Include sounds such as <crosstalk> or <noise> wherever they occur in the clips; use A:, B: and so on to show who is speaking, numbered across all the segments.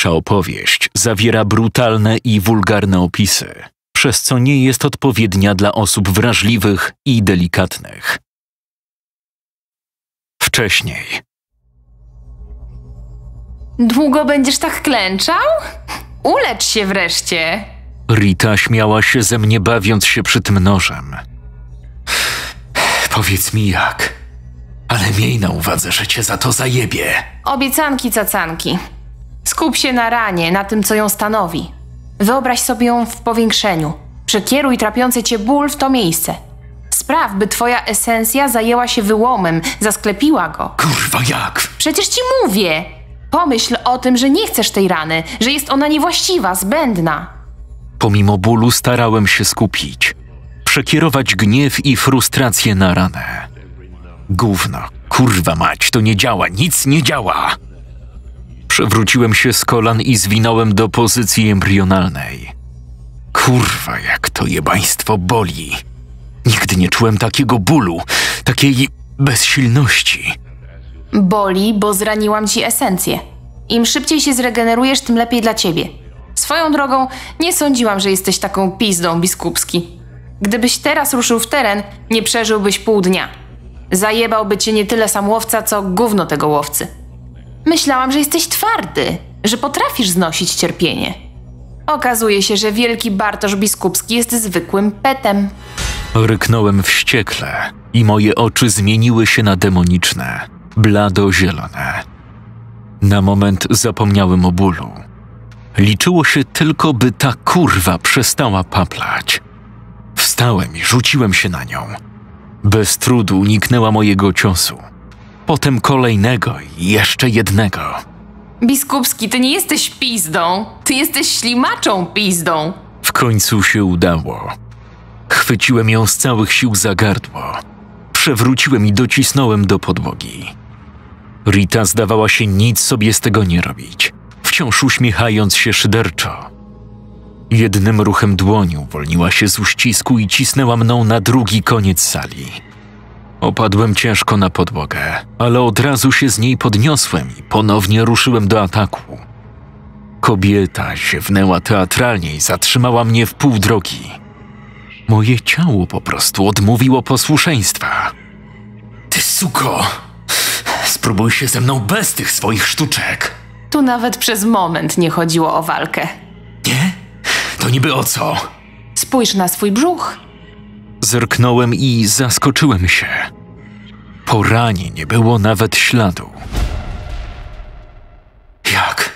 A: Niniejsza opowieść zawiera brutalne i wulgarne opisy, przez co nie jest odpowiednia dla osób wrażliwych i delikatnych. Wcześniej.
B: Długo będziesz tak klęczał? Ulecz się wreszcie.
A: Rita śmiała się ze mnie, bawiąc się przy tym nożem. Powiedz mi jak, ale miej na uwadze, że cię za to zajebie.
B: Obiecanki cacanki. Skup się na ranie, na tym, co ją stanowi. Wyobraź sobie ją w powiększeniu. Przekieruj trapiący cię ból w to miejsce. Spraw, by twoja esencja zajęła się wyłomem, zasklepiła go.
A: Kurwa jak?
B: Przecież ci mówię! Pomyśl o tym, że nie chcesz tej rany, że jest ona niewłaściwa, zbędna.
A: Pomimo bólu starałem się skupić, przekierować gniew i frustrację na ranę. Gówno, kurwa mać, to nie działa, nic nie działa. Przewróciłem się z kolan i zwinąłem do pozycji embrionalnej. Kurwa, jak to jebaństwo boli. Nigdy nie czułem takiego bólu, takiej bezsilności.
B: Boli, bo zraniłam ci esencję. Im szybciej się zregenerujesz, tym lepiej dla ciebie. Swoją drogą, nie sądziłam, że jesteś taką pizdą, biskupski. Gdybyś teraz ruszył w teren, nie przeżyłbyś pół dnia. Zajebałby cię nie tyle sam łowca, co gówno tego łowcy. Myślałam, że jesteś twardy, że potrafisz znosić cierpienie. Okazuje się, że wielki Bartosz Biskupski jest zwykłym petem.
A: Ryknąłem wściekle i moje oczy zmieniły się na demoniczne, blado-zielone. Na moment zapomniałem o bólu. Liczyło się tylko, by ta kurwa przestała paplać. Wstałem i rzuciłem się na nią. Bez trudu uniknęła mojego ciosu. Potem kolejnego i jeszcze jednego.
B: Biskupski, ty nie jesteś pizdą, ty jesteś ślimaczą pizdą.
A: W końcu się udało. Chwyciłem ją z całych sił za gardło. Przewróciłem i docisnąłem do podłogi. Rita zdawała się nic sobie z tego nie robić, wciąż uśmiechając się szyderczo. Jednym ruchem dłoni uwolniła się z uścisku i cisnęła mną na drugi koniec sali. Opadłem ciężko na podłogę, ale od razu się z niej podniosłem i ponownie ruszyłem do ataku. Kobieta ziewnęła teatralnie i zatrzymała mnie w pół drogi. Moje ciało po prostu odmówiło posłuszeństwa. Ty suko! Spróbuj się ze mną bez tych swoich sztuczek.
B: Tu nawet przez moment nie chodziło o walkę.
A: Nie? To niby o co?
B: Spójrz na swój brzuch.
A: Zerknąłem i zaskoczyłem się. Po ranie nie było nawet śladu. Jak?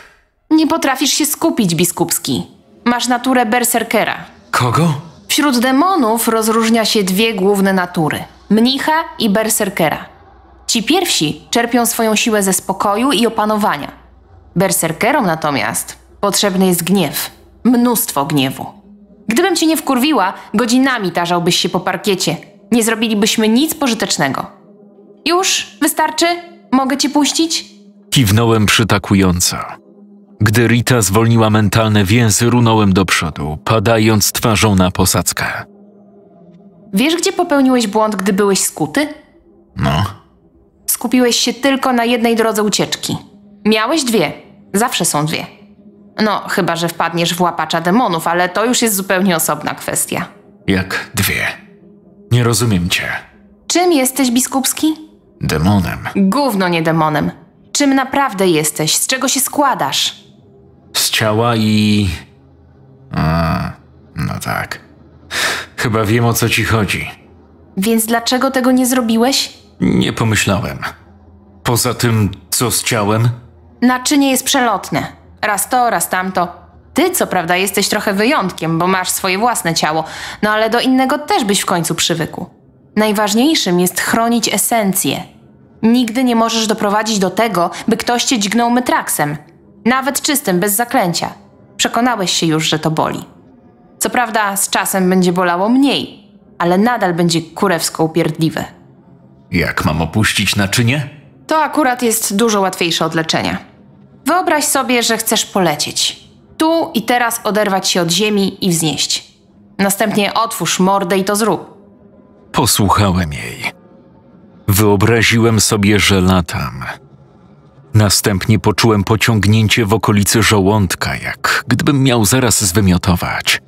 B: Nie potrafisz się skupić, biskupski. Masz naturę berserkera.
A: Kogo?
B: Wśród demonów rozróżnia się dwie główne natury: mnicha i berserkera. Ci pierwsi czerpią swoją siłę ze spokoju i opanowania. Berserkerom natomiast potrzebny jest gniew, mnóstwo gniewu. Gdybym cię nie wkurwiła, godzinami tarzałbyś się po parkiecie. Nie zrobilibyśmy nic pożytecznego. Już? Wystarczy? Mogę cię puścić?
A: Kiwnąłem przytakująco. Gdy Rita zwolniła mentalne więzy, runąłem do przodu, padając twarzą na posadzkę.
B: Wiesz, gdzie popełniłeś błąd, gdy byłeś skuty?
A: No,
B: Skupiłeś się tylko na jednej drodze ucieczki. Miałeś dwie. Zawsze są dwie. No, chyba, że wpadniesz w łapacza demonów, ale to już jest zupełnie osobna kwestia.
A: jak dwie. Nie rozumiem cię.
B: Czym jesteś, biskupski?
A: Demonem.
B: Gówno nie demonem. Czym naprawdę jesteś? Z czego się składasz?
A: Z ciała i. A, no tak. Chyba wiem o co ci chodzi.
B: Więc dlaczego tego nie zrobiłeś?
A: Nie pomyślałem. Poza tym, co z ciałem?
B: Naczynie jest przelotne. Raz to, raz tamto. Ty, co prawda, jesteś trochę wyjątkiem, bo masz swoje własne ciało, no ale do innego też byś w końcu przywykł. Najważniejszym jest chronić esencję. Nigdy nie możesz doprowadzić do tego, by ktoś cię dźgnął metraksem. Nawet czystym, bez zaklęcia. Przekonałeś się już, że to boli. Co prawda, z czasem będzie bolało mniej, ale nadal będzie kurewsko upierdliwe.
A: Jak mam opuścić naczynie?
B: To akurat jest dużo łatwiejsze od leczenia. Wyobraź sobie, że chcesz polecieć. Tu i teraz oderwać się od ziemi i wznieść. Następnie otwórz mordę i to zrób.
A: Posłuchałem jej. Wyobraziłem sobie, że latam. Następnie poczułem pociągnięcie w okolicy żołądka, jak gdybym miał zaraz zwymiotować.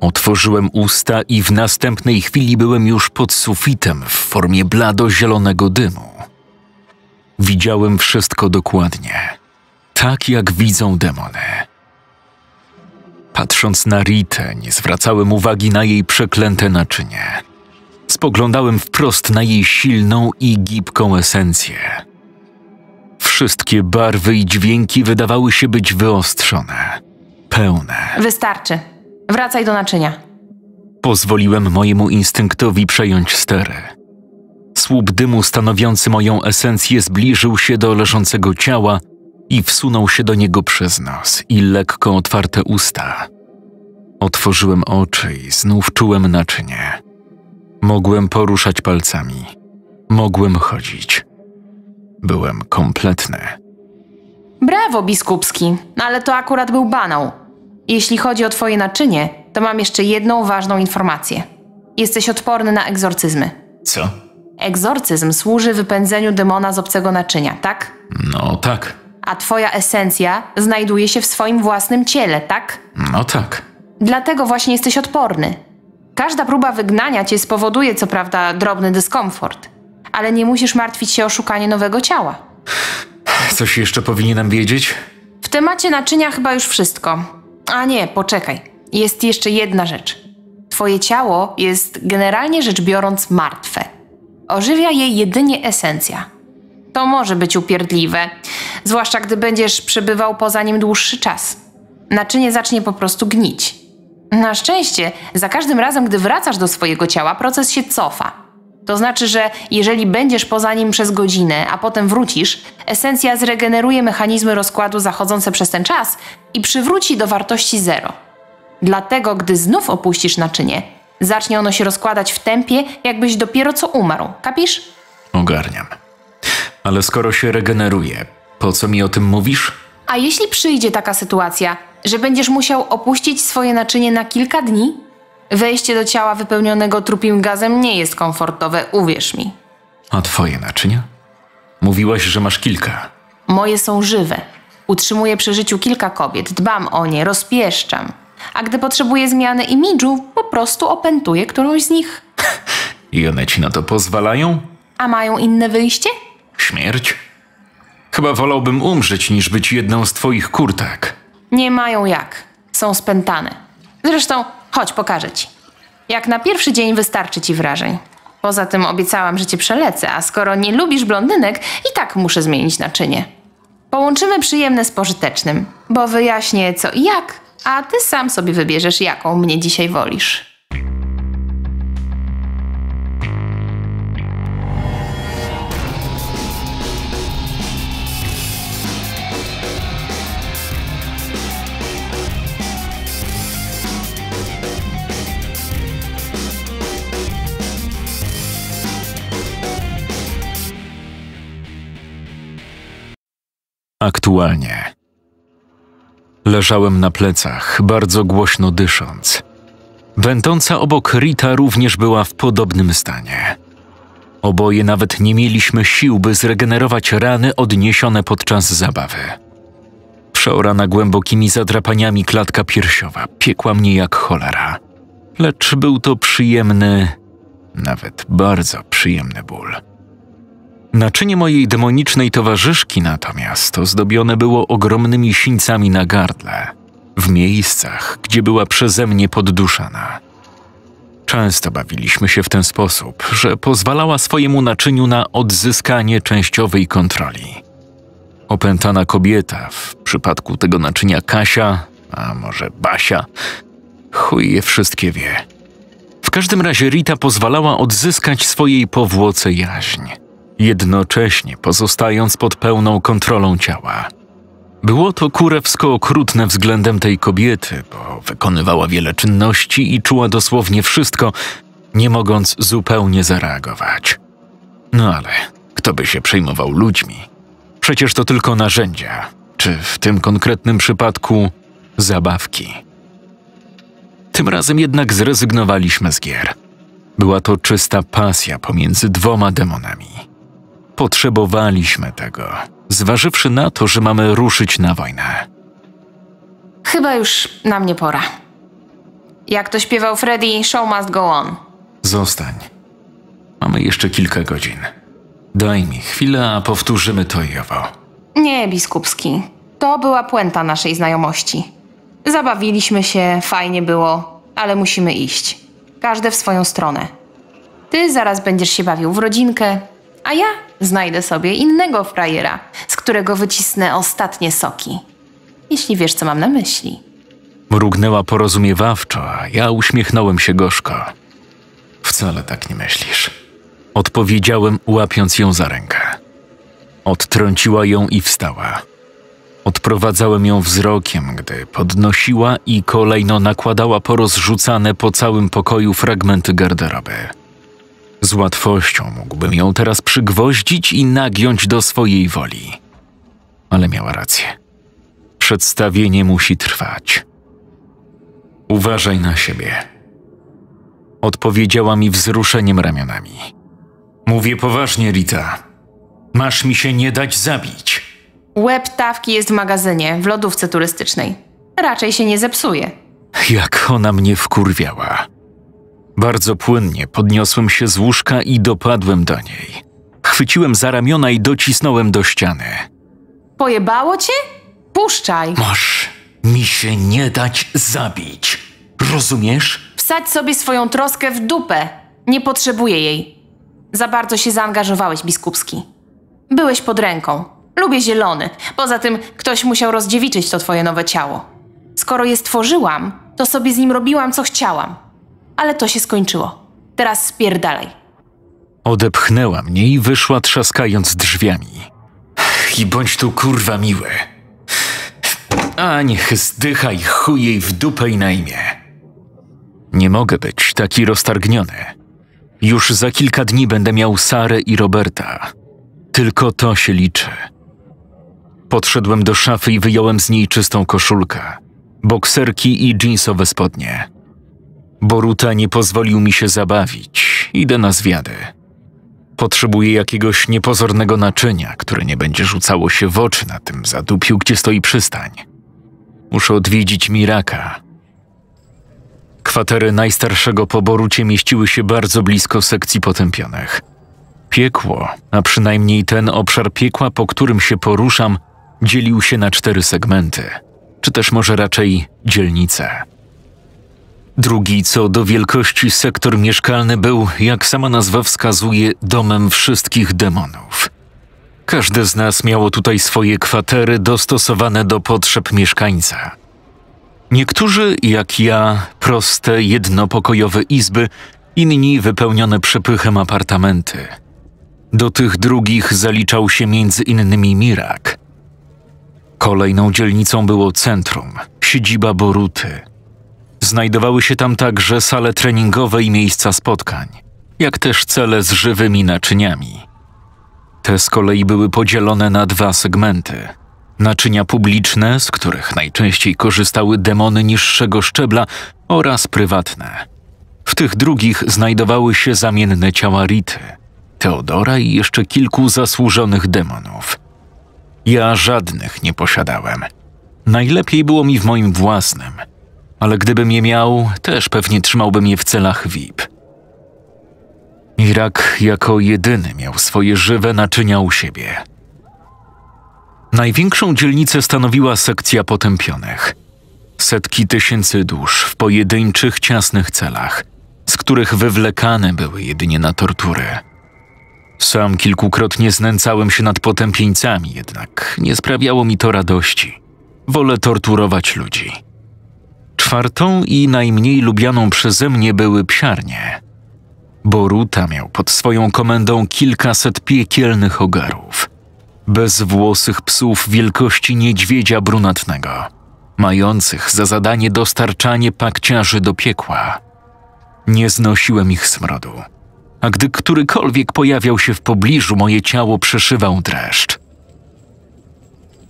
A: Otworzyłem usta i w następnej chwili byłem już pod sufitem w formie blado-zielonego dymu. Widziałem wszystko dokładnie, tak jak widzą demony. Patrząc na Ritę, nie zwracałem uwagi na jej przeklęte naczynie. Spoglądałem wprost na jej silną i gibką esencję. Wszystkie barwy i dźwięki wydawały się być wyostrzone, pełne.
B: Wystarczy. Wracaj do naczynia.
A: Pozwoliłem mojemu instynktowi przejąć stery. Słup dymu stanowiący moją esencję zbliżył się do leżącego ciała i wsunął się do niego przez nos i lekko otwarte usta. Otworzyłem oczy i znów czułem naczynie. Mogłem poruszać palcami. Mogłem chodzić. Byłem kompletny.
B: Brawo, biskupski, No ale to akurat był banał. Jeśli chodzi o twoje naczynie, to mam jeszcze jedną ważną informację. Jesteś odporny na egzorcyzmy.
A: Co?
B: Egzorcyzm służy wypędzeniu demona z obcego naczynia, tak?
A: No tak.
B: A twoja esencja znajduje się w swoim własnym ciele, tak?
A: No tak.
B: Dlatego właśnie jesteś odporny. Każda próba wygnania cię spowoduje, co prawda, drobny dyskomfort, ale nie musisz martwić się o szukanie nowego ciała.
A: Coś jeszcze powinienem wiedzieć?
B: W temacie naczynia chyba już wszystko. A nie, poczekaj. Jest jeszcze jedna rzecz. Twoje ciało jest generalnie rzecz biorąc martwe. Ożywia je jedynie esencja. To może być upierdliwe, zwłaszcza gdy będziesz przebywał poza nim dłuższy czas. Naczynie zacznie po prostu gnić. Na szczęście, za każdym razem, gdy wracasz do swojego ciała, proces się cofa. To znaczy, że jeżeli będziesz poza nim przez godzinę, a potem wrócisz, esencja zregeneruje mechanizmy rozkładu zachodzące przez ten czas i przywróci do wartości zero. Dlatego, gdy znów opuścisz naczynie, zacznie ono się rozkładać w tempie, jakbyś dopiero co umarł. Kapisz?
A: Ogarniam. Ale skoro się regeneruje, po co mi o tym mówisz?
B: A jeśli przyjdzie taka sytuacja, że będziesz musiał opuścić swoje naczynie na kilka dni? Wejście do ciała wypełnionego trupim gazem nie jest komfortowe, uwierz mi.
A: A twoje naczynia? Mówiłaś, że masz kilka.
B: Moje są żywe. Utrzymuję przy życiu kilka kobiet, dbam o nie, rozpieszczam. A gdy potrzebuję zmiany imidżu, po prostu opętuję którąś z nich.
A: I one ci na to pozwalają?
B: A mają inne wyjście?
A: Śmierć? Chyba wolałbym umrzeć, niż być jedną z twoich kurtek.
B: Nie mają jak. Są spętane. Zresztą, chodź, pokażę ci. Jak na pierwszy dzień wystarczy ci wrażeń. Poza tym obiecałam, że cię przelecę, a skoro nie lubisz blondynek, i tak muszę zmienić naczynie. Połączymy przyjemne z pożytecznym, bo wyjaśnię co i jak, a ty sam sobie wybierzesz, jaką mnie dzisiaj wolisz.
A: Aktualnie. Leżałem na plecach, bardzo głośno dysząc. Będąca obok Rita również była w podobnym stanie. Oboje nawet nie mieliśmy sił, by zregenerować rany odniesione podczas zabawy. Przeorana głębokimi zadrapaniami klatka piersiowa piekła mnie jak cholera. Lecz był to przyjemny, nawet bardzo przyjemny ból. Naczynie mojej demonicznej towarzyszki natomiast ozdobione było ogromnymi sińcami na gardle, w miejscach, gdzie była przeze mnie podduszana. Często bawiliśmy się w ten sposób, że pozwalała swojemu naczyniu na odzyskanie częściowej kontroli. Opętana kobieta, w przypadku tego naczynia Kasia, a może Basia, chuj je wszystkie wie. W każdym razie Rita pozwalała odzyskać swojej powłoce jaźń jednocześnie pozostając pod pełną kontrolą ciała. Było to kurewsko okrutne względem tej kobiety, bo wykonywała wiele czynności i czuła dosłownie wszystko, nie mogąc zupełnie zareagować. No ale kto by się przejmował ludźmi? Przecież to tylko narzędzia, czy w tym konkretnym przypadku zabawki. Tym razem jednak zrezygnowaliśmy z gier. Była to czysta pasja pomiędzy dwoma demonami. Potrzebowaliśmy tego, zważywszy na to, że mamy ruszyć na wojnę.
B: Chyba już na mnie pora. Jak to śpiewał Freddy, show must go on.
A: Zostań. Mamy jeszcze kilka godzin. Daj mi chwilę, a powtórzymy to i owo.
B: Nie, biskupski. To była puenta naszej znajomości. Zabawiliśmy się, fajnie było, ale musimy iść. Każde w swoją stronę. Ty zaraz będziesz się bawił w rodzinkę, a ja znajdę sobie innego frajera, z którego wycisnę ostatnie soki. Jeśli wiesz, co mam na myśli.
A: Mrugnęła porozumiewawczo, a ja uśmiechnąłem się gorzko. Wcale tak nie myślisz. Odpowiedziałem, łapiąc ją za rękę. Odtrąciła ją i wstała. Odprowadzałem ją wzrokiem, gdy podnosiła i kolejno nakładała porozrzucane po całym pokoju fragmenty garderoby. Z łatwością mógłbym ją teraz przygwoździć i nagiąć do swojej woli. Ale miała rację. Przedstawienie musi trwać. Uważaj na siebie. Odpowiedziała mi wzruszeniem ramionami. Mówię poważnie, Rita. Masz mi się nie dać zabić.
B: Łeb tawki jest w magazynie, w lodówce turystycznej. Raczej się nie zepsuje.
A: Jak ona mnie wkurwiała. Bardzo płynnie podniosłem się z łóżka i dopadłem do niej. Chwyciłem za ramiona i docisnąłem do ściany.
B: Pojebało cię? Puszczaj.
A: Masz mi się nie dać zabić. Rozumiesz?
B: Wsadź sobie swoją troskę w dupę. Nie potrzebuję jej. Za bardzo się zaangażowałeś, biskupski. Byłeś pod ręką. Lubię zielony. Poza tym ktoś musiał rozdziewiczyć to twoje nowe ciało. Skoro je stworzyłam, to sobie z nim robiłam, co chciałam. Ale to się skończyło. Teraz spierdalaj.
A: Odepchnęła mnie i wyszła trzaskając drzwiami. I bądź tu kurwa miły. A niech zdycha i chuj jej w dupę i na imię. Nie mogę być taki roztargniony. Już za kilka dni będę miał Sarę i Roberta. Tylko to się liczy. Podszedłem do szafy i wyjąłem z niej czystą koszulkę, bokserki i jeansowe spodnie. Boruta nie pozwolił mi się zabawić. Idę na zwiady. Potrzebuję jakiegoś niepozornego naczynia, które nie będzie rzucało się w oczy na tym zadupiu, gdzie stoi przystań. Muszę odwiedzić Miraka. Kwatery najstarszego po Borucie mieściły się bardzo blisko sekcji potępionych. Piekło, a przynajmniej ten obszar piekła, po którym się poruszam, dzielił się na cztery segmenty, czy też może raczej dzielnice. Drugi co do wielkości sektor mieszkalny był, jak sama nazwa wskazuje, domem wszystkich demonów. Każde z nas miało tutaj swoje kwatery dostosowane do potrzeb mieszkańca. Niektórzy, jak ja, proste, jednopokojowe izby, inni wypełnione przepychem apartamenty. Do tych drugich zaliczał się między innymi Mirak. Kolejną dzielnicą było centrum, siedziba Boruty. Znajdowały się tam także sale treningowe i miejsca spotkań, jak też cele z żywymi naczyniami. Te z kolei były podzielone na dwa segmenty. Naczynia publiczne, z których najczęściej korzystały demony niższego szczebla, oraz prywatne. W tych drugich znajdowały się zamienne ciała Rity, Teodora i jeszcze kilku zasłużonych demonów. Ja żadnych nie posiadałem. Najlepiej było mi w moim własnym, ale gdybym je miał, też pewnie trzymałbym je w celach VIP. Irak jako jedyny miał swoje żywe naczynia u siebie. Największą dzielnicę stanowiła sekcja potępionych. Setki tysięcy dusz w pojedynczych, ciasnych celach, z których wywlekane były jedynie na tortury. Sam kilkukrotnie znęcałem się nad potępieńcami, jednak nie sprawiało mi to radości. Wolę torturować ludzi. Czwartą i najmniej lubianą przeze mnie były psiarnie. Boruta miał pod swoją komendą kilkaset piekielnych ogarów. Bezwłosych psów wielkości niedźwiedzia brunatnego, mających za zadanie dostarczanie pakciarzy do piekła. Nie znosiłem ich smrodu, a gdy którykolwiek pojawiał się w pobliżu, moje ciało przeszywał dreszcz.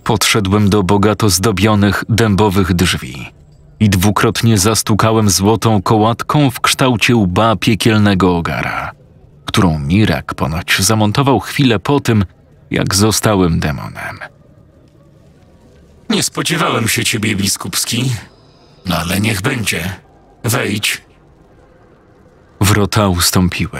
A: Podszedłem do bogato zdobionych dębowych drzwi i dwukrotnie zastukałem złotą kołatką w kształcie łba piekielnego ogara, którą Mirak ponoć zamontował chwilę po tym, jak zostałem demonem.
C: Nie spodziewałem się ciebie, biskupski. No ale niech będzie. Wejdź.
A: Wrota ustąpiły.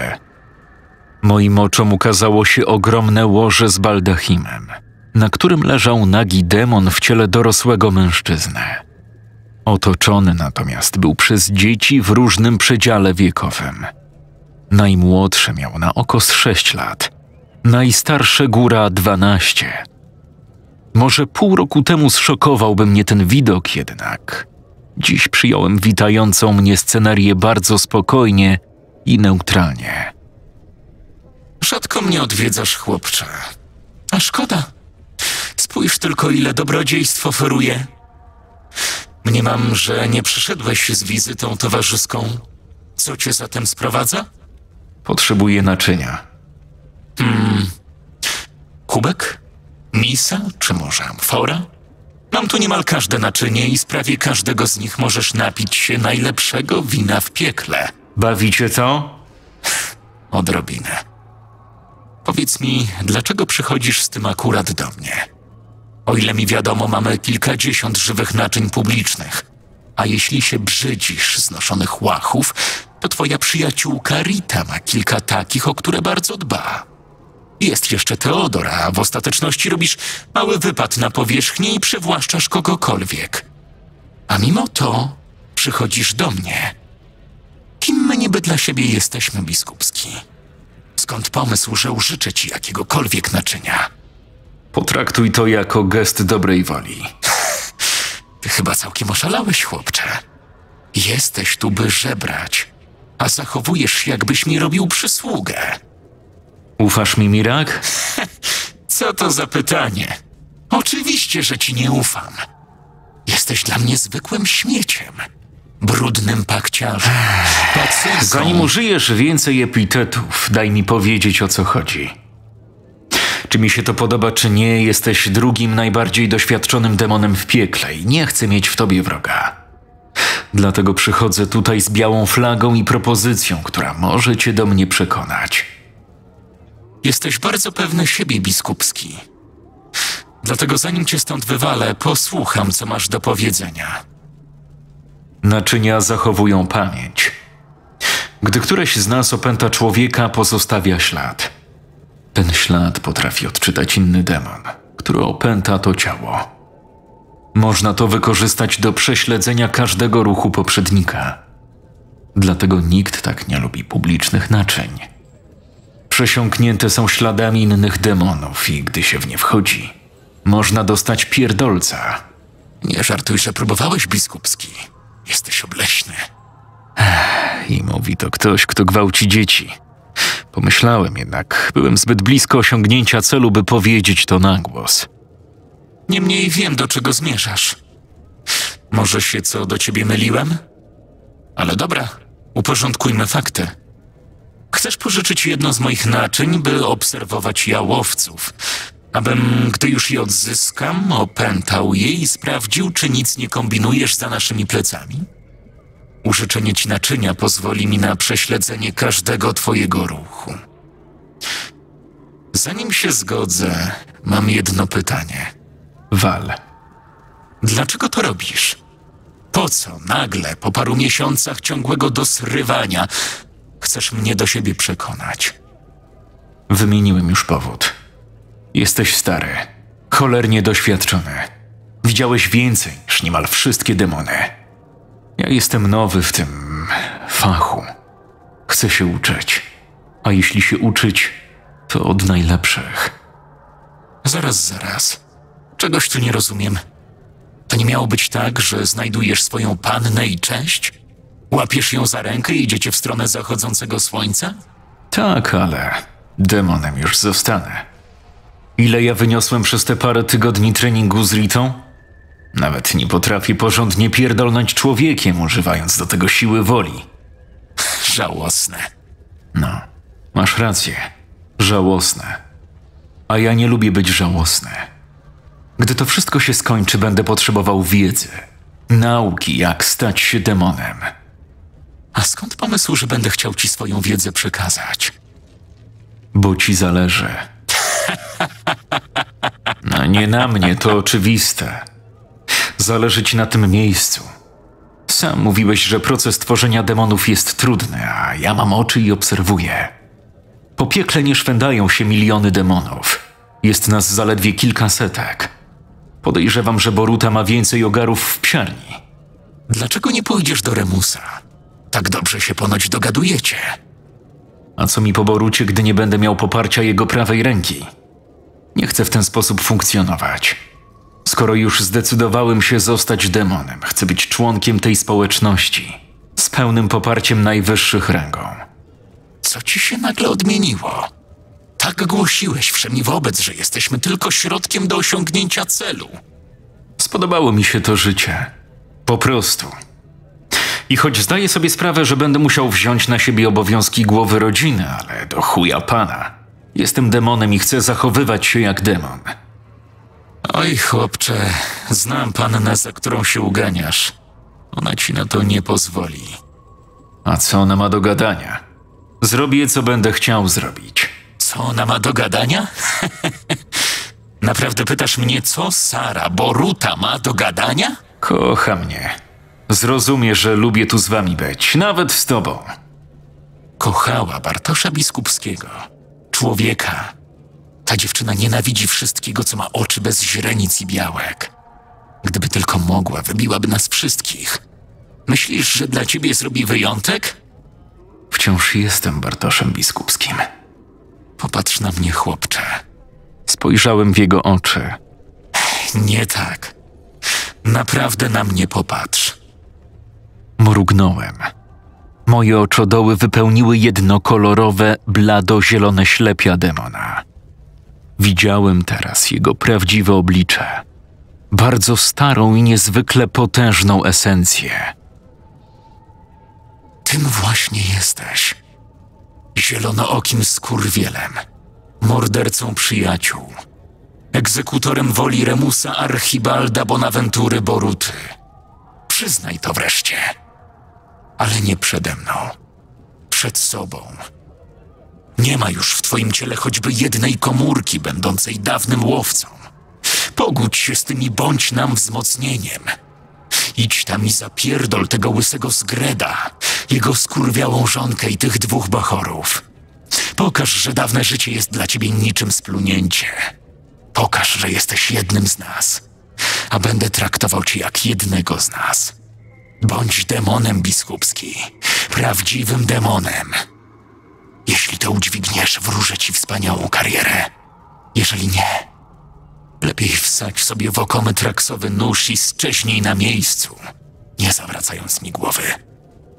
A: Moim oczom ukazało się ogromne łoże z baldachimem, na którym leżał nagi demon w ciele dorosłego mężczyzny. Otoczony natomiast był przez dzieci w różnym przedziale wiekowym. Najmłodszy miał na oko z sześć lat, najstarsze góra dwanaście. Może pół roku temu zszokowałby mnie ten widok jednak. Dziś przyjąłem witającą mnie scenarię bardzo spokojnie i neutralnie.
C: Rzadko mnie odwiedzasz, chłopcze. A szkoda. Spójrz tylko, ile dobrodziejstw oferuje. Mniemam, że nie przyszedłeś z wizytą towarzyską. Co cię zatem sprowadza?
A: Potrzebuję naczynia.
C: Kubek? Misa? Czy może amfora? Mam tu niemal każde naczynie i z prawie każdego z nich możesz napić się najlepszego wina w piekle.
A: Bawicie to?
C: Odrobinę. Powiedz mi, dlaczego przychodzisz z tym akurat do mnie? O ile mi wiadomo, mamy kilkadziesiąt żywych naczyń publicznych. A jeśli się brzydzisz znoszonych łachów, to twoja przyjaciółka Rita ma kilka takich, o które bardzo dba. Jest jeszcze Teodora, a w ostateczności robisz mały wypad na powierzchnię i przywłaszczasz kogokolwiek. A mimo to przychodzisz do mnie. Kim my niby dla siebie jesteśmy, biskupski? Skąd pomysł, że użyczę ci jakiegokolwiek naczynia?
A: Potraktuj to jako gest dobrej woli.
C: Ty chyba całkiem oszalałeś, chłopcze. Jesteś tu, by żebrać, a zachowujesz się, jakbyś mi robił przysługę.
A: Ufasz mi, Mirak? <laughs>
C: Co to za pytanie? Oczywiście, że ci nie ufam. Jesteś dla mnie zwykłym śmieciem. Brudnym pakciarzem.
A: Zanim użyjesz więcej epitetów, daj mi powiedzieć o co chodzi. Czy mi się to podoba, czy nie, jesteś drugim najbardziej doświadczonym demonem w piekle i nie chcę mieć w tobie wroga. Dlatego przychodzę tutaj z białą flagą i propozycją, która może cię do mnie przekonać.
C: Jesteś bardzo pewny siebie, biskupski. Dlatego zanim cię stąd wywalę, posłucham, co masz do powiedzenia.
A: Naczynia zachowują pamięć. Gdy któreś z nas opęta człowieka, pozostawia ślad. Ten ślad potrafi odczytać inny demon, który opęta to ciało. Można to wykorzystać do prześledzenia każdego ruchu poprzednika. Dlatego nikt tak nie lubi publicznych naczyń. Przesiąknięte są śladami innych demonów i gdy się w nie wchodzi, można dostać pierdolca.
C: Nie żartuj, że próbowałeś, biskupski. Jesteś obleśny.
A: I mówi to ktoś, kto gwałci dzieci. Pomyślałem jednak, byłem zbyt blisko osiągnięcia celu, by powiedzieć to na głos.
C: Niemniej wiem, do czego zmierzasz. Może się co do ciebie myliłem? Ale dobra, uporządkujmy fakty. Chcesz pożyczyć jedno z moich naczyń, by obserwować jałowców, abym, gdy już je odzyskam, opętał je i sprawdził, czy nic nie kombinujesz za naszymi plecami? Użyczenie ci naczynia pozwoli mi na prześledzenie każdego twojego ruchu. Zanim się zgodzę, mam jedno pytanie.
A: Wal.
C: Dlaczego to robisz? Po co nagle, po paru miesiącach ciągłego dosrywania, chcesz mnie do siebie przekonać?
A: Wymieniłem już powód. Jesteś stary, cholernie doświadczony. Widziałeś więcej niż niemal wszystkie demony. Ja jestem nowy w tym fachu. Chcę się uczyć. A jeśli się uczyć, to od najlepszych.
C: Zaraz, zaraz. Czegoś tu nie rozumiem. To nie miało być tak, że znajdujesz swoją pannę i cześć? Łapiesz ją za rękę i idziecie w stronę zachodzącego słońca?
A: Tak, ale demonem już zostanę. Ile ja wyniosłem przez te parę tygodni treningu z Ritą? Nawet nie potrafię porządnie pierdolnąć człowiekiem, używając do tego siły woli. <laughs>
C: Żałosne.
A: No, masz rację. Żałosne. A ja nie lubię być żałosny. Gdy to wszystko się skończy, będę potrzebował wiedzy. Nauki, jak stać się demonem.
C: A skąd pomysł, że będę chciał ci swoją wiedzę przekazać?
A: Bo ci zależy. <laughs> No nie na mnie, to oczywiste. Zależy ci na tym miejscu. Sam mówiłeś, że proces tworzenia demonów jest trudny, a ja mam oczy i obserwuję. Po piekle nie szwędają się miliony demonów. Jest nas zaledwie kilka setek. Podejrzewam, że Boruta ma więcej ogarów w psiarni.
C: Dlaczego nie pójdziesz do Remusa? Tak dobrze się ponoć dogadujecie.
A: A co mi po Borucie, gdy nie będę miał poparcia jego prawej ręki? Nie chcę w ten sposób funkcjonować. Skoro już zdecydowałem się zostać demonem, chcę być członkiem tej społeczności, z pełnym poparciem najwyższych rangą.
C: Co ci się nagle odmieniło? Tak głosiłeś wszemi wobec, że jesteśmy tylko środkiem do osiągnięcia celu.
A: Spodobało mi się to życie. Po prostu. I choć zdaję sobie sprawę, że będę musiał wziąć na siebie obowiązki głowy rodziny, ale do chuja pana. Jestem demonem i chcę zachowywać się jak demon.
C: Oj, chłopcze, znam pannę, za którą się uganiasz. Ona ci na to nie pozwoli.
A: A co ona ma do gadania? Zrobię, co będę chciał zrobić.
C: Co ona ma do gadania? <laughs> Naprawdę pytasz mnie, co Sara Boruta ma do gadania?
A: Kocha mnie. Zrozumie, że lubię tu z wami być, nawet z tobą.
C: Kochała Bartosza Biskupskiego. Człowieka. Ta dziewczyna nienawidzi wszystkiego, co ma oczy bez źrenic i białek. Gdyby tylko mogła, wybiłaby nas wszystkich. Myślisz, że dla ciebie zrobi wyjątek?
A: Wciąż jestem Bartoszem Biskupskim.
C: Popatrz na mnie, chłopcze.
A: Spojrzałem w jego oczy.
C: Nie tak. Naprawdę na mnie popatrz.
A: Mrugnąłem. Moje oczodoły wypełniły jednokolorowe, blado-zielone ślepia demona. Widziałem teraz jego prawdziwe oblicze. Bardzo starą i niezwykle potężną esencję.
C: Tym właśnie jesteś. Zielonookim skurwielem, mordercą przyjaciół, egzekutorem woli Remusa Archibalda Bonaventury Boruty. Przyznaj to wreszcie. Ale nie przede mną. Przed sobą. Nie ma już w twoim ciele choćby jednej komórki będącej dawnym łowcą. Pogódź się z tym i bądź nam wzmocnieniem. Idź tam i zapierdol tego łysego zgreda, jego skurwiałą żonkę i tych dwóch bachorów. Pokaż, że dawne życie jest dla ciebie niczym splunięcie. Pokaż, że jesteś jednym z nas, a będę traktował cię jak jednego z nas. Bądź demonem biskupski, prawdziwym demonem. Jeśli to udźwigniesz, wróżę ci wspaniałą karierę. Jeżeli nie, lepiej wsadź sobie w oko metraksowy nóż i szczeźnij na miejscu, nie zawracając mi głowy.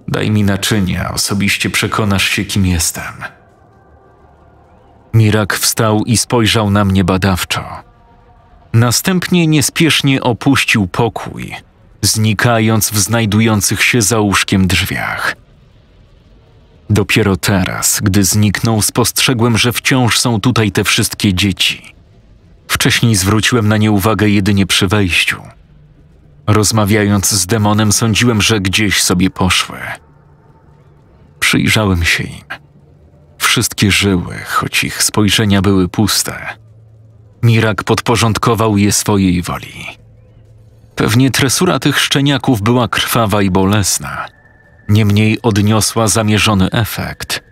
A: Daj mi naczynie, a osobiście przekonasz się, kim jestem. Mirak wstał i spojrzał na mnie badawczo. Następnie niespiesznie opuścił pokój, znikając w znajdujących się za łóżkiem drzwiach. Dopiero teraz, gdy zniknął, spostrzegłem, że wciąż są tutaj te wszystkie dzieci. Wcześniej zwróciłem na nie uwagę jedynie przy wejściu. Rozmawiając z demonem, sądziłem, że gdzieś sobie poszły. Przyjrzałem się im. Wszystkie żyły, choć ich spojrzenia były puste. Mirak podporządkował je swojej woli. Pewnie tresura tych szczeniaków była krwawa i bolesna, niemniej odniosła zamierzony efekt.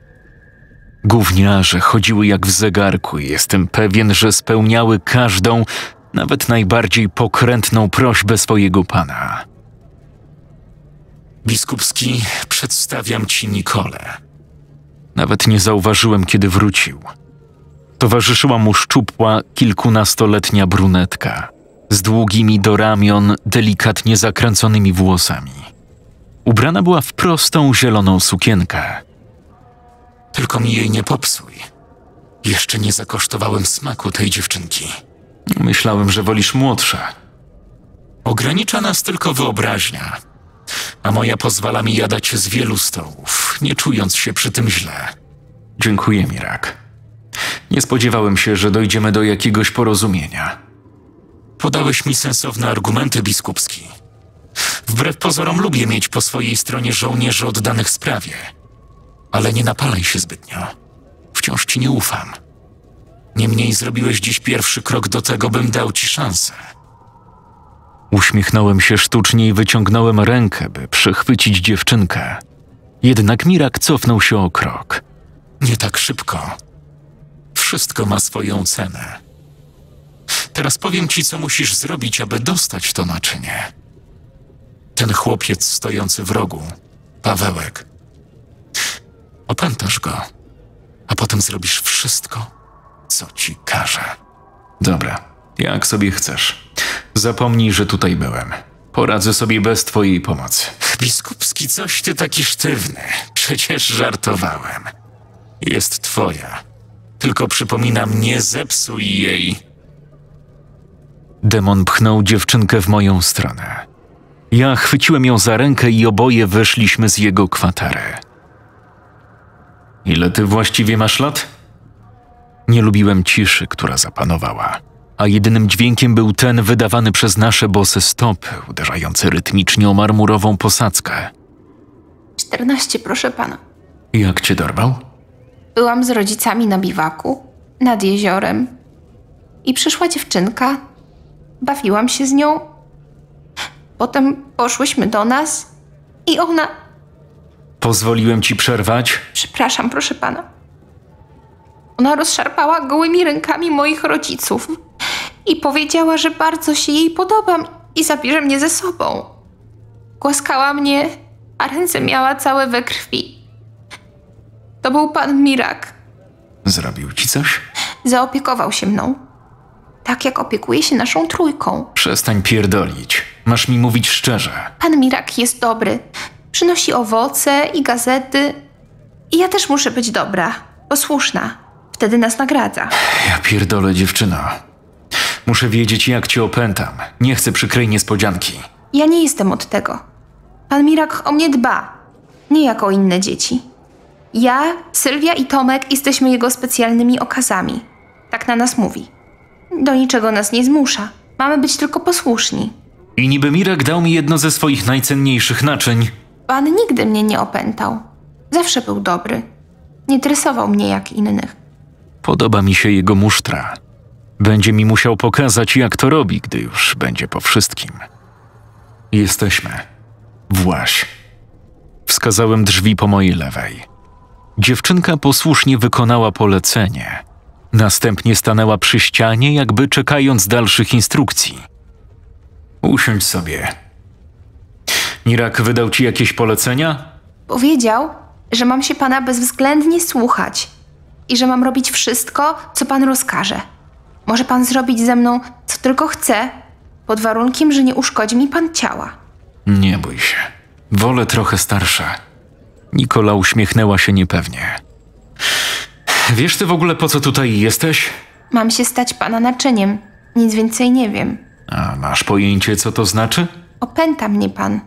A: Gówniarze chodziły jak w zegarku i jestem pewien, że spełniały każdą, nawet najbardziej pokrętną prośbę swojego pana.
C: Biskupski, przedstawiam ci Nikolę.
A: Nawet nie zauważyłem, kiedy wrócił. Towarzyszyła mu szczupła, kilkunastoletnia brunetka z długimi do ramion, delikatnie zakręconymi włosami. Ubrana była w prostą, zieloną sukienkę.
C: Tylko mi jej nie popsuj. Jeszcze nie zakosztowałem smaku tej dziewczynki.
A: Myślałem, że wolisz młodsze.
C: Ogranicza nas tylko wyobraźnia, a moja pozwala mi jadać z wielu stołów, nie czując się przy tym źle.
A: Dziękuję, Mirak. Nie spodziewałem się, że dojdziemy do jakiegoś porozumienia.
C: Podałeś mi sensowne argumenty, biskupski. Wbrew pozorom lubię mieć po swojej stronie żołnierzy oddanych sprawie. Ale nie napalaj się zbytnio. Wciąż ci nie ufam. Niemniej zrobiłeś dziś pierwszy krok do tego, bym dał ci szansę.
A: Uśmiechnąłem się sztucznie i wyciągnąłem rękę, by przychwycić dziewczynkę. Jednak Mirak cofnął się o krok.
C: Nie tak szybko. Wszystko ma swoją cenę. Teraz powiem ci, co musisz zrobić, aby dostać to naczynie. Ten chłopiec stojący w rogu, Pawełek. Opętasz go, a potem zrobisz wszystko, co ci każe.
A: Dobra, jak sobie chcesz. Zapomnij, że tutaj byłem. Poradzę sobie bez twojej pomocy.
C: Biskupski, coś ty taki sztywny. Przecież żartowałem. Jest twoja. Tylko przypominam, nie zepsuj jej.
A: Demon pchnął dziewczynkę w moją stronę. Ja chwyciłem ją za rękę i oboje wyszliśmy z jego kwatery. Ile ty właściwie masz lat? Nie lubiłem ciszy, która zapanowała, a jedynym dźwiękiem był ten wydawany przez nasze bose stopy, uderzający rytmicznie o marmurową posadzkę.
B: 14, proszę pana.
A: Jak cię dorwał?
B: Byłam z rodzicami na biwaku, nad jeziorem. I przyszła dziewczynka. Bawiłam się z nią. Potem poszłyśmy do nas i ona.
A: Pozwoliłem ci przerwać?
B: Przepraszam, proszę pana. Ona rozszarpała gołymi rękami moich rodziców i powiedziała, że bardzo się jej podobam i zabierze mnie ze sobą. Głaskała mnie, a ręce miała całe we krwi. To był pan Mirak.
A: Zrobił ci coś?
B: Zaopiekował się mną. Tak jak opiekuje się naszą trójką.
A: Przestań pierdolić. Masz mi mówić szczerze.
B: Pan Mirak jest dobry. Przynosi owoce i gazety. I ja też muszę być dobra, posłuszna. Wtedy nas nagradza.
A: Ja pierdolę dziewczyna. Muszę wiedzieć, jak cię opętam. Nie chcę przykrej niespodzianki.
B: Ja nie jestem od tego. Pan Mirak o mnie dba. Nie jak o inne dzieci. Ja, Sylwia i Tomek jesteśmy jego specjalnymi okazami. Tak na nas mówi. Do niczego nas nie zmusza. Mamy być tylko posłuszni.
A: I niby Mirek dał mi jedno ze swoich najcenniejszych naczyń.
B: Pan nigdy mnie nie opętał. Zawsze był dobry. Nie tresował mnie jak innych.
A: Podoba mi się jego musztra. Będzie mi musiał pokazać, jak to robi, gdy już będzie po wszystkim. Jesteśmy. Właś. Wskazałem drzwi po mojej lewej. Dziewczynka posłusznie wykonała polecenie. Następnie stanęła przy ścianie, jakby czekając dalszych instrukcji. Usiądź sobie. Mirak wydał ci jakieś polecenia?
B: Powiedział, że mam się pana bezwzględnie słuchać i że mam robić wszystko, co pan rozkaże. Może pan zrobić ze mną, co tylko chce, pod warunkiem, że nie uszkodzi mi pan ciała.
A: Nie bój się. Wolę trochę starsze. Nikola uśmiechnęła się niepewnie. Wiesz ty w ogóle po co tutaj jesteś?
B: Mam się stać pana naczyniem. Nic więcej nie wiem.
A: A masz pojęcie, co to znaczy?
B: Opęta mnie pan.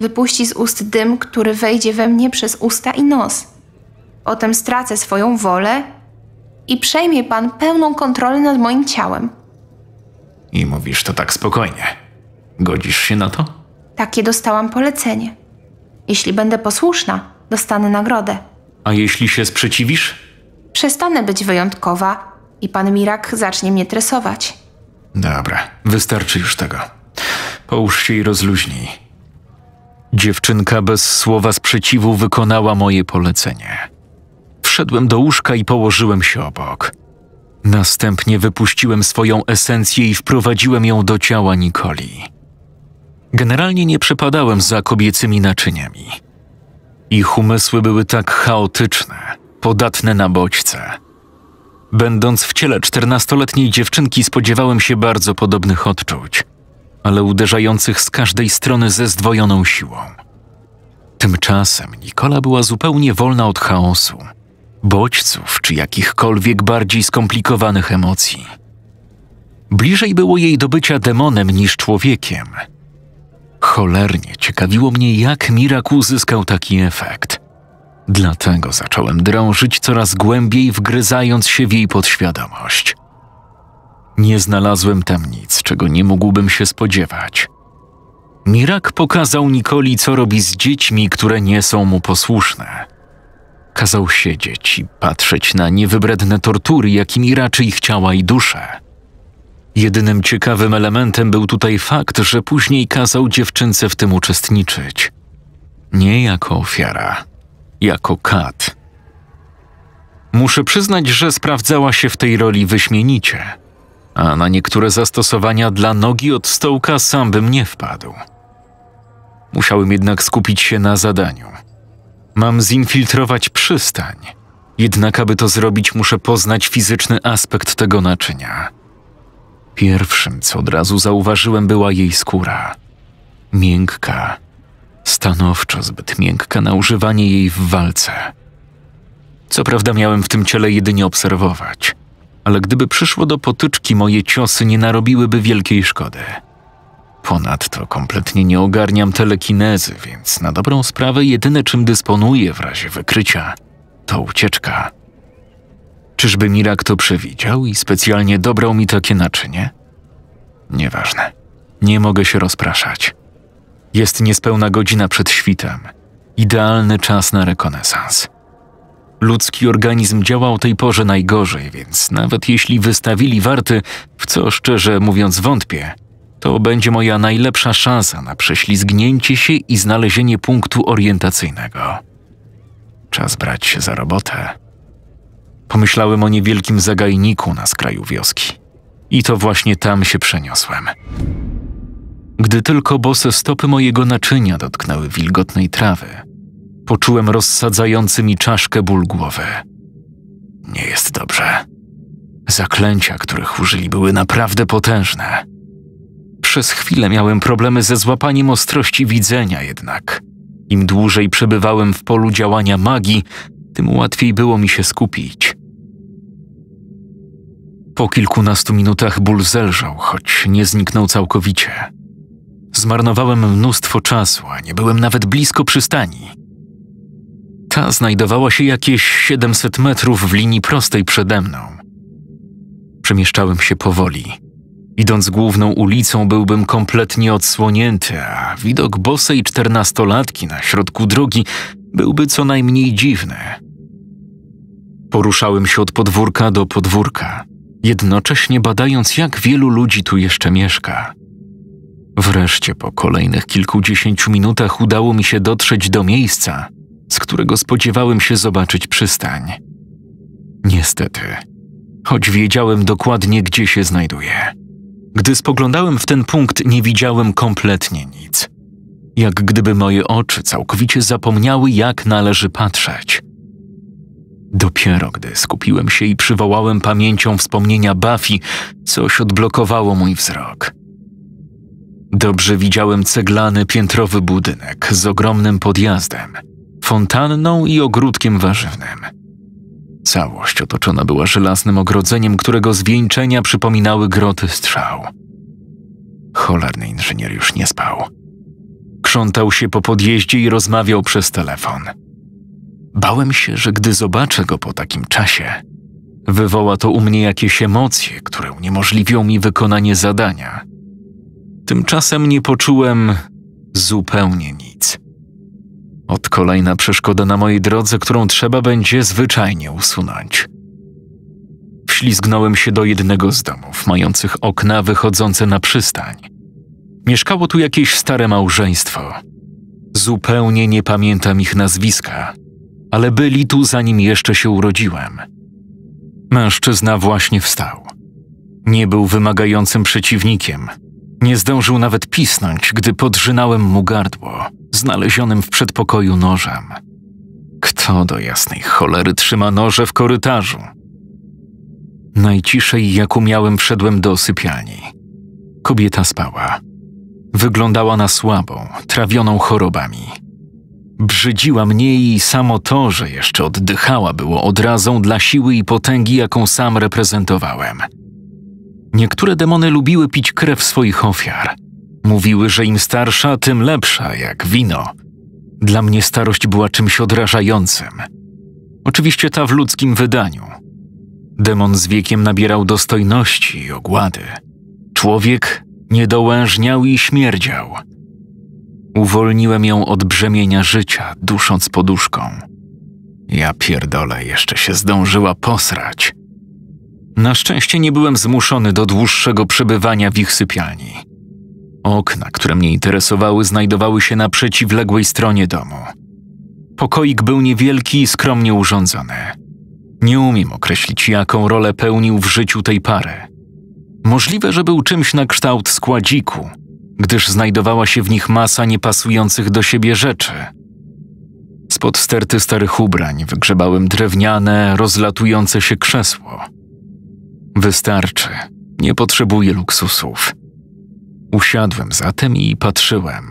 B: Wypuści z ust dym, który wejdzie we mnie przez usta i nos. Potem stracę swoją wolę i przejmie pan pełną kontrolę nad moim ciałem.
A: I mówisz to tak spokojnie. Godzisz się na to?
B: Takie dostałam polecenie. Jeśli będę posłuszna, dostanę nagrodę.
A: A jeśli się sprzeciwisz?
B: Przestanę być wyjątkowa i pan Mirak zacznie mnie tresować.
A: Dobra, wystarczy już tego. Połóż się i rozluźnij. Dziewczynka bez słowa sprzeciwu wykonała moje polecenie. Wszedłem do łóżka i położyłem się obok. Następnie wypuściłem swoją esencję i wprowadziłem ją do ciała Nikoli. Generalnie nie przepadałem za kobiecymi naczyniami. Ich umysły były tak chaotyczne, podatne na bodźce. Będąc w ciele czternastoletniej dziewczynki, spodziewałem się bardzo podobnych odczuć, ale uderzających z każdej strony ze zdwojoną siłą. Tymczasem Nikola była zupełnie wolna od chaosu, bodźców czy jakichkolwiek bardziej skomplikowanych emocji. Bliżej było jej do bycia demonem niż człowiekiem. Cholernie ciekawiło mnie, jak Mirak uzyskał taki efekt. Dlatego zacząłem drążyć coraz głębiej, wgryzając się w jej podświadomość. Nie znalazłem tam nic, czego nie mógłbym się spodziewać. Mirak pokazał Nikoli, co robi z dziećmi, które nie są mu posłuszne. Kazał siedzieć i patrzeć na niewybredne tortury, jakimi raczy ich ciała i dusze. Jedynym ciekawym elementem był tutaj fakt, że później kazał dziewczynce w tym uczestniczyć. Nie jako ofiara, jako kat. Muszę przyznać, że sprawdzała się w tej roli wyśmienicie, a na niektóre zastosowania dla nogi od stołka sam bym nie wpadł. Musiałem jednak skupić się na zadaniu. Mam zinfiltrować przystań, jednak aby to zrobić, muszę poznać fizyczny aspekt tego naczynia. Pierwszym, co od razu zauważyłem, była jej skóra. Miękka, stanowczo zbyt miękka na używanie jej w walce. Co prawda miałem w tym ciele jedynie obserwować, ale gdyby przyszło do potyczki, moje ciosy nie narobiłyby wielkiej szkody. Ponadto kompletnie nie ogarniam telekinezy, więc na dobrą sprawę jedyne czym dysponuję w razie wykrycia to ucieczka. Czyżby Mirak to przewidział i specjalnie dobrał mi takie naczynie? Nieważne. Nie mogę się rozpraszać. Jest niespełna godzina przed świtem. Idealny czas na rekonesans. Ludzki organizm działa o tej porze najgorzej, więc nawet jeśli wystawili warty, w co szczerze mówiąc wątpię, to będzie moja najlepsza szansa na prześlizgnięcie się i znalezienie punktu orientacyjnego. Czas brać się za robotę. Pomyślałem o niewielkim zagajniku na skraju wioski. I to właśnie tam się przeniosłem. Gdy tylko bose stopy mojego naczynia dotknęły wilgotnej trawy, poczułem rozsadzający mi czaszkę ból głowy. Nie jest dobrze. Zaklęcia, których użyli, były naprawdę potężne. Przez chwilę miałem problemy ze złapaniem ostrości widzenia, jednak im dłużej przebywałem w polu działania magii, tym łatwiej było mi się skupić. Po kilkunastu minutach ból zelżał, choć nie zniknął całkowicie. Zmarnowałem mnóstwo czasu, a nie byłem nawet blisko przystani. Ta znajdowała się jakieś 700 metrów w linii prostej przede mną. Przemieszczałem się powoli. Idąc główną ulicą, byłbym kompletnie odsłonięty, a widok bosej czternastolatki na środku drogi byłby co najmniej dziwny. Poruszałem się od podwórka do podwórka, jednocześnie badając, jak wielu ludzi tu jeszcze mieszka. Wreszcie po kolejnych kilkudziesięciu minutach udało mi się dotrzeć do miejsca, z którego spodziewałem się zobaczyć przystań. Niestety, choć wiedziałem dokładnie, gdzie się znajduje. Gdy spoglądałem w ten punkt, nie widziałem kompletnie nic. Jak gdyby moje oczy całkowicie zapomniały, jak należy patrzeć. Dopiero gdy skupiłem się i przywołałem pamięcią wspomnienia Buffy, coś odblokowało mój wzrok. Dobrze widziałem ceglany piętrowy budynek z ogromnym podjazdem, fontanną i ogródkiem warzywnym. Całość otoczona była żelaznym ogrodzeniem, którego zwieńczenia przypominały groty strzał. Cholerny inżynier już nie spał. Krzątał się po podjeździe i rozmawiał przez telefon. Bałem się, że gdy zobaczę go po takim czasie, wywoła to u mnie jakieś emocje, które uniemożliwią mi wykonanie zadania. Tymczasem nie poczułem zupełnie nic. Od kolejna przeszkoda na mojej drodze, którą trzeba będzie zwyczajnie usunąć. Wślizgnąłem się do jednego z domów, mających okna wychodzące na przystań. Mieszkało tu jakieś stare małżeństwo. Zupełnie nie pamiętam ich nazwiska, ale byli tu zanim jeszcze się urodziłem. Mężczyzna właśnie wstał. Nie był wymagającym przeciwnikiem. Nie zdążył nawet pisnąć, gdy podrzynałem mu gardło, znalezionym w przedpokoju nożem. Kto do jasnej cholery trzyma noże w korytarzu? Najciszej jak umiałem wszedłem do sypialni. Kobieta spała. Wyglądała na słabą, trawioną chorobami. Brzydziła mnie i samo to, że jeszcze oddychała, było odrazą dla siły i potęgi, jaką sam reprezentowałem. Niektóre demony lubiły pić krew swoich ofiar. Mówiły, że im starsza, tym lepsza, jak wino. Dla mnie starość była czymś odrażającym. Oczywiście ta w ludzkim wydaniu. Demon z wiekiem nabierał dostojności i ogłady. Człowiek niedołężniał i śmierdział. Uwolniłem ją od brzemienia życia, dusząc poduszką. Ja pierdolę, jeszcze się zdążyła posrać. Na szczęście nie byłem zmuszony do dłuższego przebywania w ich sypialni. Okna, które mnie interesowały, znajdowały się na przeciwległej stronie domu. Pokoik był niewielki i skromnie urządzony. Nie umiem określić, jaką rolę pełnił w życiu tej pary. Możliwe, że był czymś na kształt składziku, gdyż znajdowała się w nich masa niepasujących do siebie rzeczy. Spod sterty starych ubrań wygrzebałem drewniane, rozlatujące się krzesło. Wystarczy, nie potrzebuję luksusów. Usiadłem zatem i patrzyłem.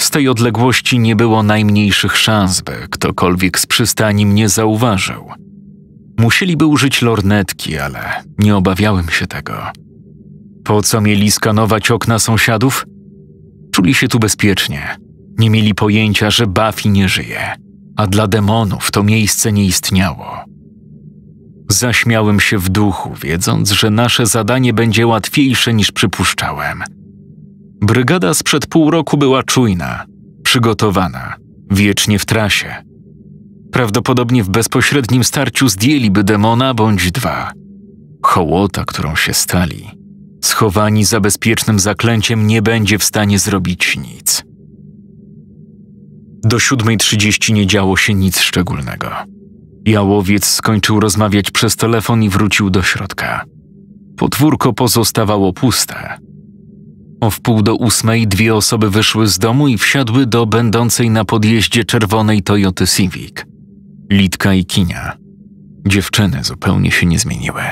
A: Z tej odległości nie było najmniejszych szans, by ktokolwiek z przystani mnie zauważył. Musieliby użyć lornetki, ale nie obawiałem się tego. Po co mieli skanować okna sąsiadów? Czuli się tu bezpiecznie. Nie mieli pojęcia, że Buffy nie żyje, a dla demonów to miejsce nie istniało. Zaśmiałem się w duchu, wiedząc, że nasze zadanie będzie łatwiejsze niż przypuszczałem. Brygada sprzed pół roku była czujna, przygotowana, wiecznie w trasie. Prawdopodobnie w bezpośrednim starciu zdjęliby demona bądź dwa. Hołota, którą się stali, schowani za bezpiecznym zaklęciem, nie będzie w stanie zrobić nic. Do 7.30 nie działo się nic szczególnego. Jałowiec skończył rozmawiać przez telefon i wrócił do środka. Podwórko pozostawało puste. O wpół do ósmej dwie osoby wyszły z domu i wsiadły do będącej na podjeździe czerwonej Toyoty Civic. Litka i Kinia. Dziewczyny zupełnie się nie zmieniły.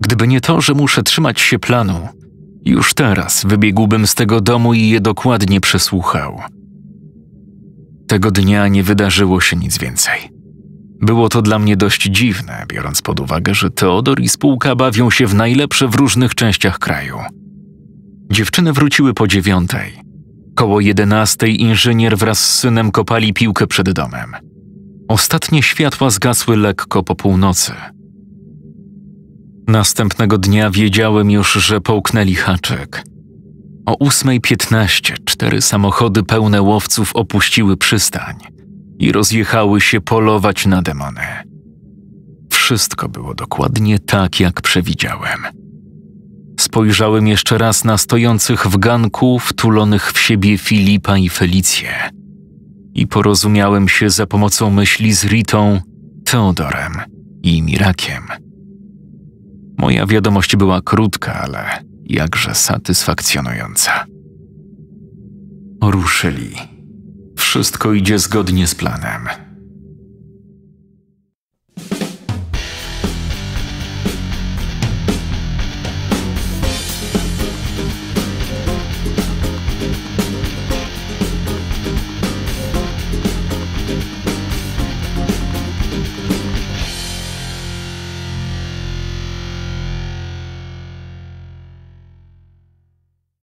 A: Gdyby nie to, że muszę trzymać się planu, już teraz wybiegłbym z tego domu i je dokładnie przesłuchał. Tego dnia nie wydarzyło się nic więcej. Było to dla mnie dość dziwne, biorąc pod uwagę, że Teodor i spółka bawią się w najlepsze w różnych częściach kraju. Dziewczyny wróciły po dziewiątej. Koło jedenastej inżynier wraz z synem kopali piłkę przed domem. Ostatnie światła zgasły lekko po północy. Następnego dnia wiedziałem już, że połknęli haczyk. O 8.15 cztery samochody pełne łowców opuściły przystań i rozjechały się polować na demony. Wszystko było dokładnie tak, jak przewidziałem. Spojrzałem jeszcze raz na stojących w ganku, wtulonych w siebie Filipa i Felicję i porozumiałem się za pomocą myśli z Ritą, Teodorem i Mirakiem. Moja wiadomość była krótka, ale jakże satysfakcjonująca. Ruszyli. Wszystko idzie zgodnie z planem.